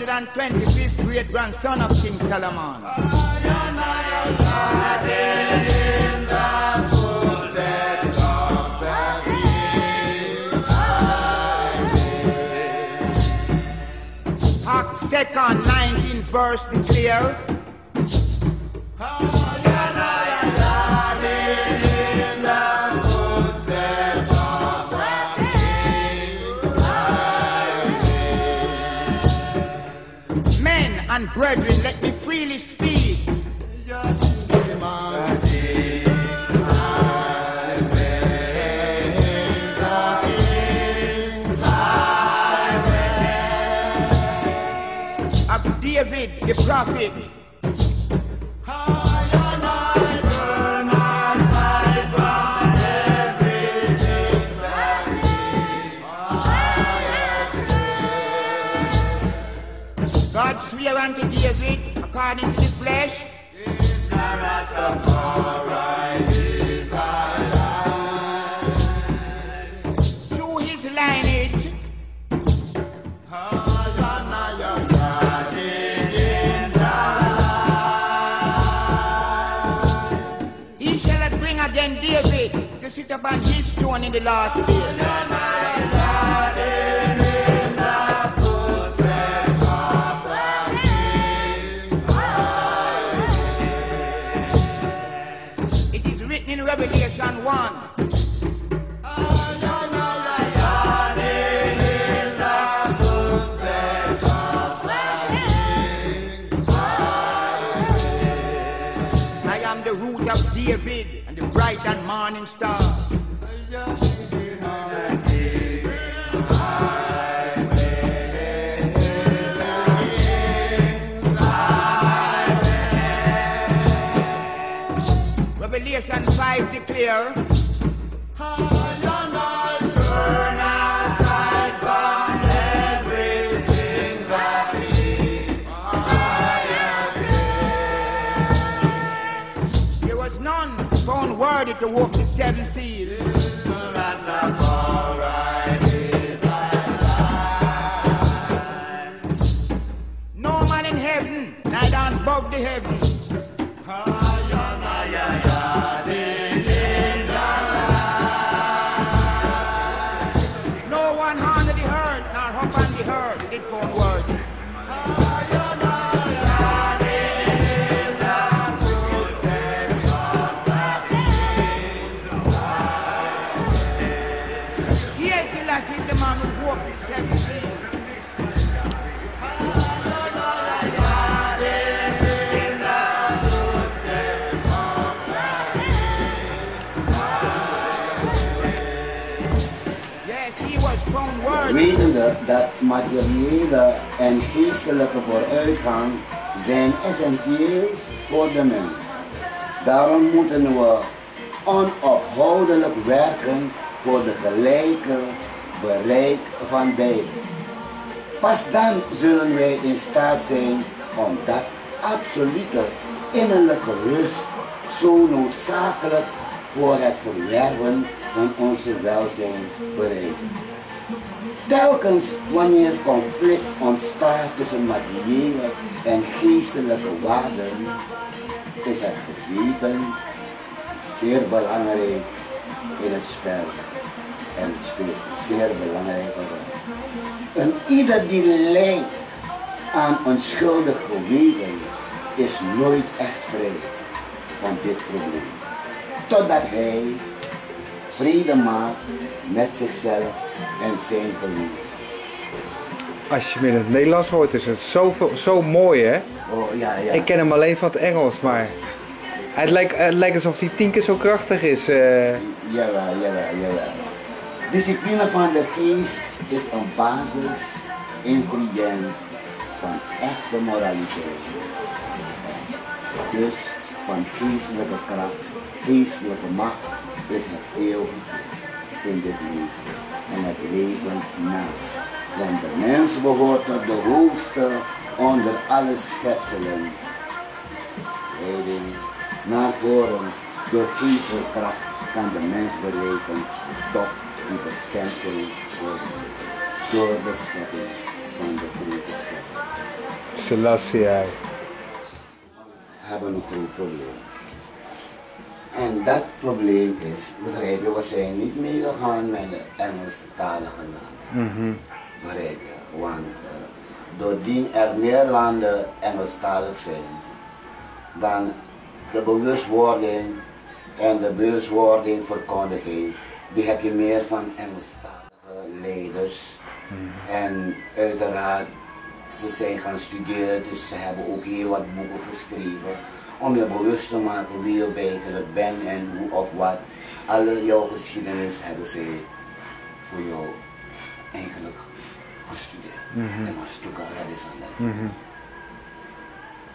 125th great grandson of King Talaman. Second 19 verse declare brethren, let me freely speak. David the prophet. According to the flesh. Through his lineage. He shall bring again David to sit upon his throne in the last day. Am the root of David and the bright and morning star. Revelation 5 declare. Worthy to walk the seven seals. No man in heaven, neither above the heavens. Materiële en geestelijke vooruitgang zijn essentieel voor de mens. Daarom moeten we onophoudelijk werken voor de gelijke bereik van beiden. Pas dan zullen wij in staat zijn om dat absolute innerlijke rust zo noodzakelijk voor het verwerven van onze welzijn bereiken. Telkens wanneer conflict ontstaat tussen materiële en geestelijke waarden, is het geweten zeer belangrijk in het spel. En het speelt een zeer belangrijke rol. En ieder die lijdt aan onschuldig geweten is nooit echt vrij van dit probleem. Totdat hij vrede maakt met zichzelf en zijn familie. Als je hem in het Nederlands hoort, is het zo, zo mooi, hè? Oh ja, ja. Ik ken hem alleen van het Engels, maar Het lijkt, het lijkt alsof die tien keer zo krachtig is. eh. Jawel, jawel, jawel. Discipline van de geest is een basis, ingrediënt van echte moraliteit. Dus van geestelijke kracht, geestelijke macht is het eeuwige in dit leven en het leven na. Want de mens behoort tot de hoogste onder alle schepselen. Leiding naar voren door kracht kan de mens bereiken tot die bestemming worden. Door de schepping van de grote schepper. Selassie. hij. hebben een groot probleem. En dat probleem is, begrijp je, we zijn niet meegegaan met de Engelstalige landen. Mhm. Begrijp je? Want uh, doordien er meer landen Engelstalig zijn, dan de bewustwording en de bewustwording verkondiging, die heb je meer van Engelstalige leiders. En uiteraard, ze zijn gaan studeren, dus ze hebben ook heel wat boeken geschreven. Om je bewust te maken wie je eigenlijk bent en hoe of wat. Alle jouw geschiedenis hebben ze voor jou eigenlijk gestudeerd. En maar stukken, dat is aan dat.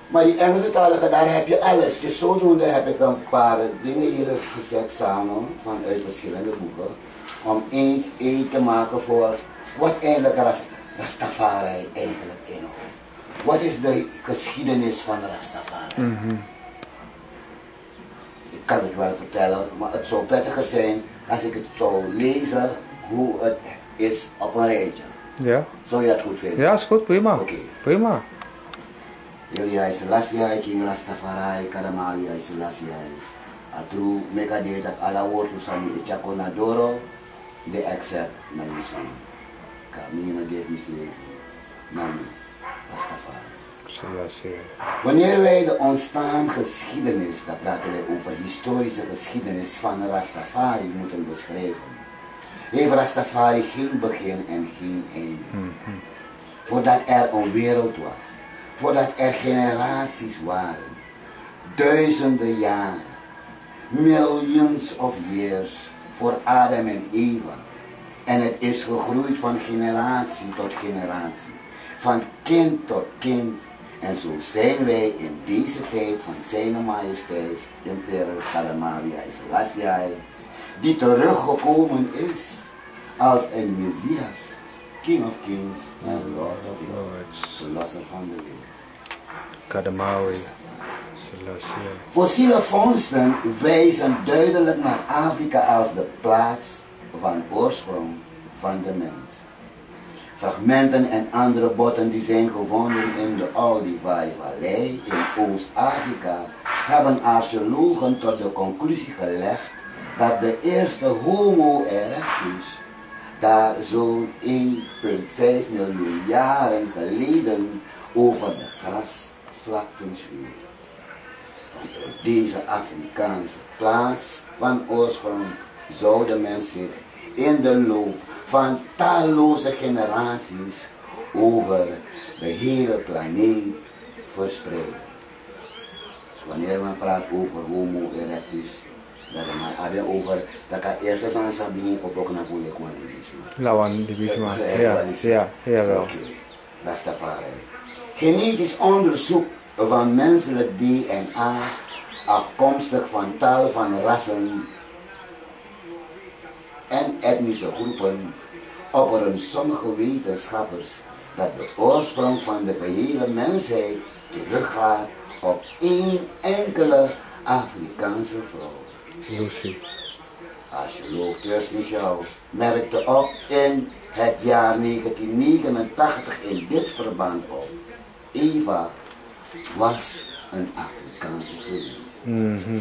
Maar die Engelse talige, daar heb je alles. Dus zodoende heb ik een paar dingen hier gezet samen vanuit verschillende boeken. Om één, één te maken voor wat eigenlijk Ras, Rastafari eigenlijk inhoudt. Wat is de geschiedenis van Rastafari? Ik kan het wel vertellen, maar het zou prettiger zijn als ik het zou lezen hoe het is op een rijtje. Ja? Zou je dat goed vinden? ja, is goed, prima. Oké. Prima. Jullie hij Selassie, King Rastafari, Kadamawi hij Selassie. Atru meka de dat ala woord usami echako na doro, de accept na usami. Kami na de misle nami. Wanneer wij de ontstaan geschiedenis, dan praten wij over historische geschiedenis van Rastafari moeten beschrijven, heeft Rastafari geen begin en geen einde. Voordat er een wereld was, voordat er generaties waren, duizenden jaren, millions of years voor Adam en Eva. En het is gegroeid van generatie tot generatie, van kind tot kind. En zo zijn wij in deze tijd van zijn majesteit, Imperial Kalamawi Selassie, die teruggekomen is als een Messias, King of Kings en Lord of Lords, verlosser van de wereld. Kadamawi. Selassie. Fossiele vondsten wijzen duidelijk naar Afrika als de plaats van oorsprong van de mens. Fragmenten en andere botten die zijn gevonden in de Olduvai-vallei in Oost-Afrika hebben archeologen tot de conclusie gelegd dat de eerste Homo erectus daar zo'n 1,5 miljoen jaren geleden over de grasvlakten op deze Afrikaanse plaats van oorsprong zou de mens zich in de loop van talloze generaties over de hele planeet verspreiden. Dus wanneer men praat over Homo erectus, dat we over dat kan eerst aan Sabine op ook naar Boulekwanibisme. Lawan, die Bisma. Begrijp Ja, ik ja, jawel. Oké, Rastafari. Genetisch onderzoek van menselijk DNA afkomstig van tal van rassen en etnische groepen opperen sommige wetenschappers dat de oorsprong van de gehele mensheid teruggaat op één enkele Afrikaanse vrouw. Lucy. Als je eerst Michel merkte op in het jaar 1989 in dit verband op. Eva was een Afrikaanse geweest. Mhm.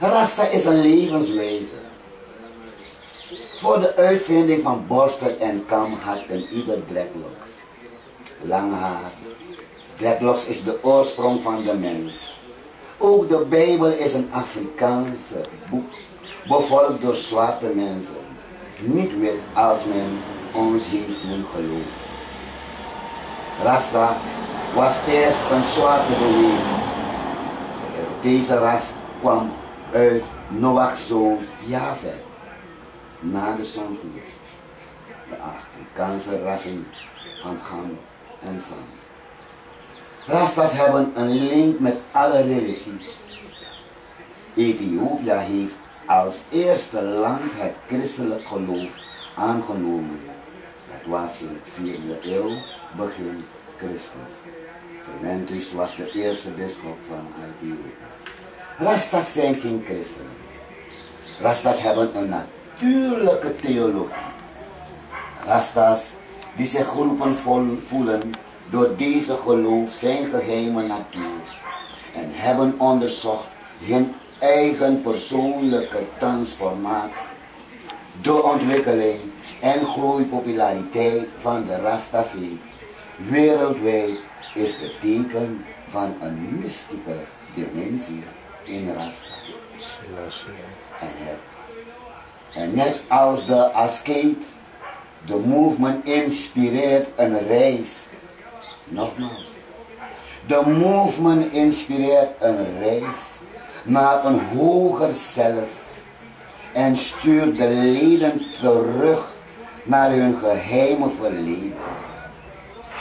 Rasta is een levenswijze. Voor de uitvinding van borstel en kam had een ieder dreadlocks. Lang haar. Dreadlocks is de oorsprong van de mens. Ook de Bijbel is een Afrikaanse boek, bevolkt door zwarte mensen. Niet wit als men ons heeft doen geloven. Rasta was eerst een zwarte beweging. De Europese ras kwam uit Noach's zoon Javed na de zondvloed. De Afrikaanse rassen van Ham en Sam. Rastas hebben een link met alle religies. Ethiopië heeft als eerste land het christelijk geloof aangenomen. Dat was in de 4e eeuw, begin Christus. Fermentus was de eerste bischop van Ethiopië. Rastas zijn geen christenen. Rastas hebben een natuurlijke theologie. Rastas die zich geroepen voelen door deze geloof zijn geheime natuur en hebben onderzocht hun eigen persoonlijke transformatie, de ontwikkeling en groeipopulariteit van de Rastafi wereldwijd is het teken van een mystieke dimensie in Rasta. En, het, en net als de askeet, de movement inspireert een reis. Nogmaals. De movement inspireert een reis naar een hoger zelf en stuurt de leden terug naar hun geheime verleden.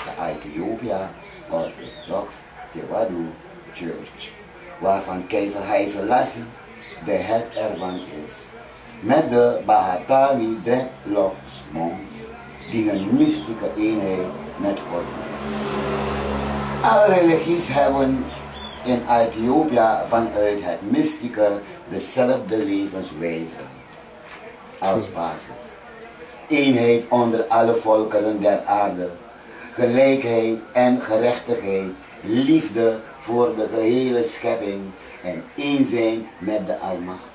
De Ethiopia Orthodox Tewadu Church, waarvan keizer Haile de head ervan is, met de Bahatawi Dreadlocks die hun mystieke eenheid met God Alle religies hebben in Ethiopië vanuit het mystieke dezelfde levenswijze als basis. Eenheid onder alle volkeren der aarde, gelijkheid en gerechtigheid, liefde voor de gehele schepping en één zijn met de Almachtige.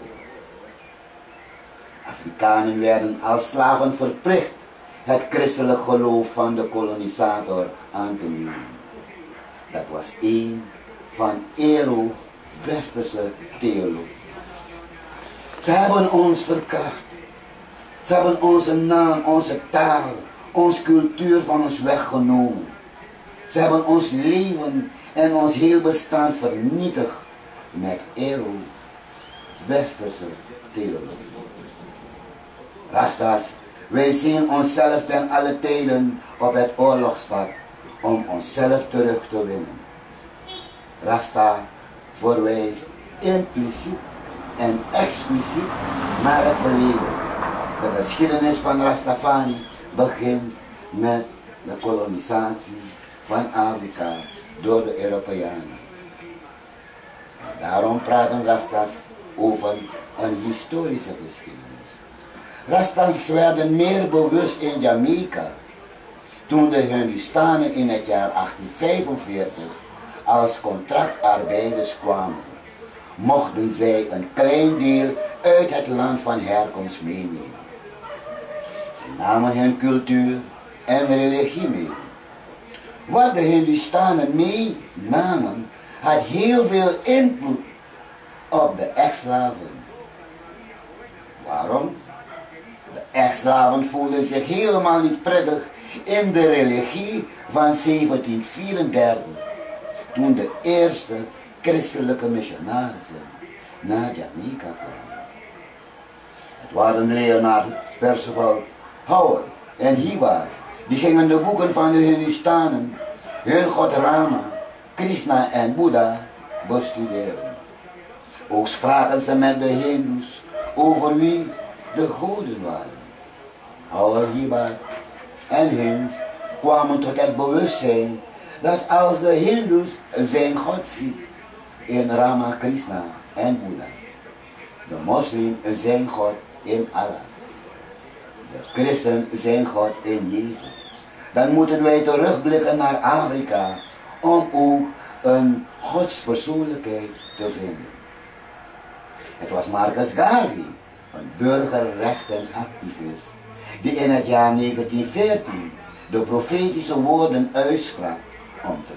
Afrikanen werden als slaven verplicht het christelijk geloof van de kolonisator aan te nemen. Dat was één van Ero westerse theologie. Ze hebben ons verkracht. Ze hebben onze naam, onze taal, onze cultuur van ons weggenomen. Ze hebben ons leven en ons heel bestaan vernietigd met Ero westerse theologie. Rastas, wij zien onszelf ten alle tijden op het oorlogspad om onszelf terug te winnen. Rasta verwijst impliciet en expliciet naar het verleden. De geschiedenis van Rastafari begint met de kolonisatie van Afrika door de Europeanen. Daarom praten Rastas over een historische geschiedenis. Rastas werden meer bewust in Jamaica toen de Hindustanen in het jaar 1845 als contractarbeiders kwamen. Mochten zij een klein deel uit het land van herkomst meenemen. Ze namen hun cultuur en religie mee. Wat de Hindustanen meenamen had heel veel invloed op de ex-slaven. Waarom? De ex-slaven voelden zich helemaal niet prettig in de religie van 1734, toen de eerste christelijke missionarissen naar Jamaica kwamen. Het waren Leonard Percival Howard en Hibar, die gingen de boeken van de Hindustanen, hun god Rama, Krishna en Boeddha bestuderen. Ook spraken ze met de Hindoes over wie de goden waren. Hibar en Hinds kwamen tot het bewustzijn dat als de Hindoes zijn God ziet in Rama Krishna en Boeddha, de moslim zijn God in Allah, de christen zijn God in Jezus, dan moeten wij terugblikken naar Afrika om ook een godspersoonlijkheid te vinden. Het was Marcus Garvey, een burgerrechtenactivist, die in het jaar 1914 de profetische woorden uitsprak om te